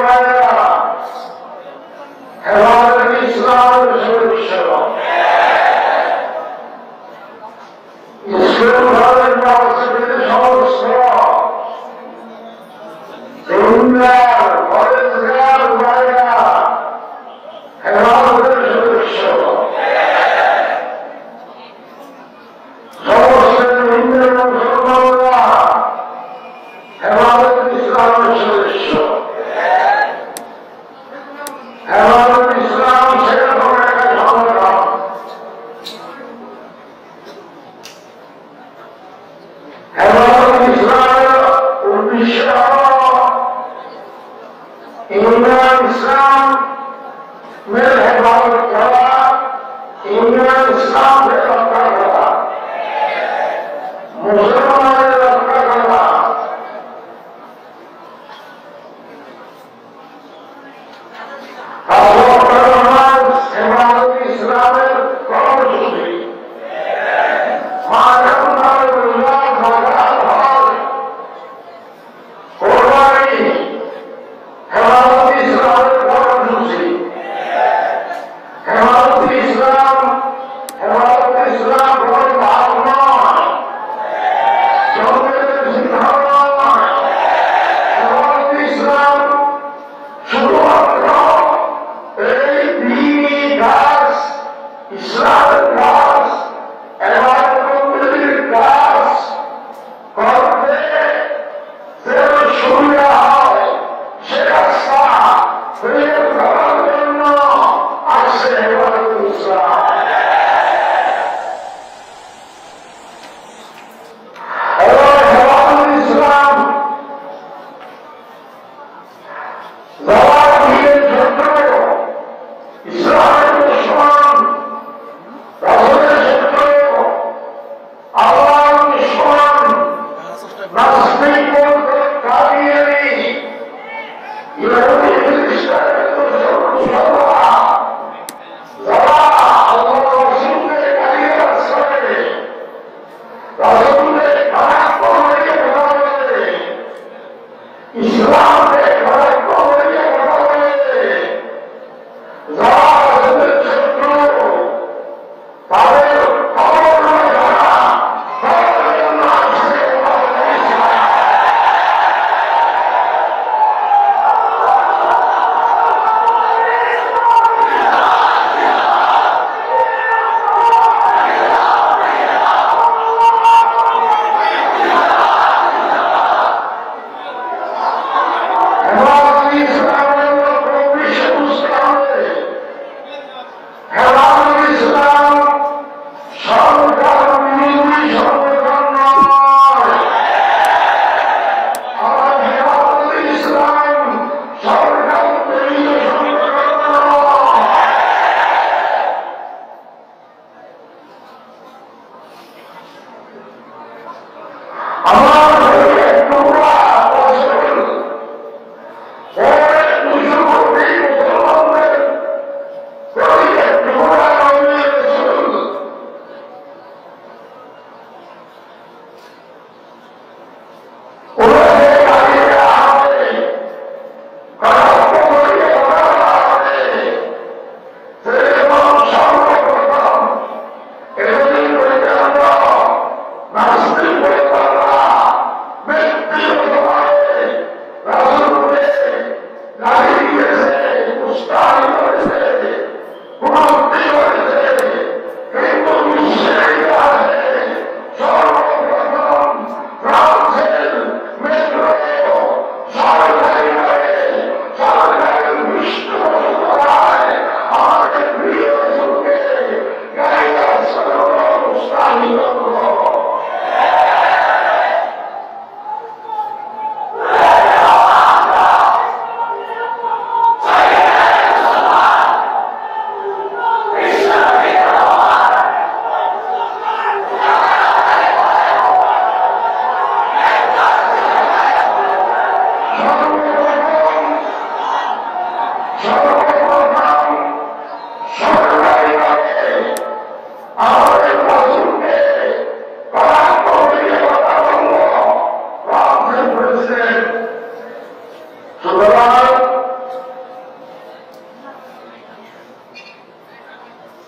Subhanallah. Hallelujah.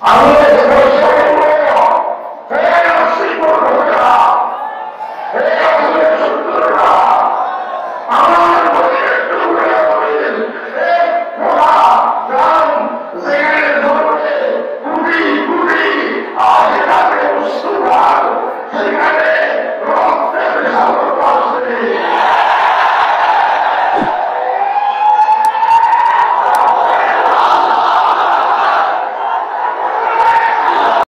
아무